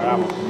Bravo.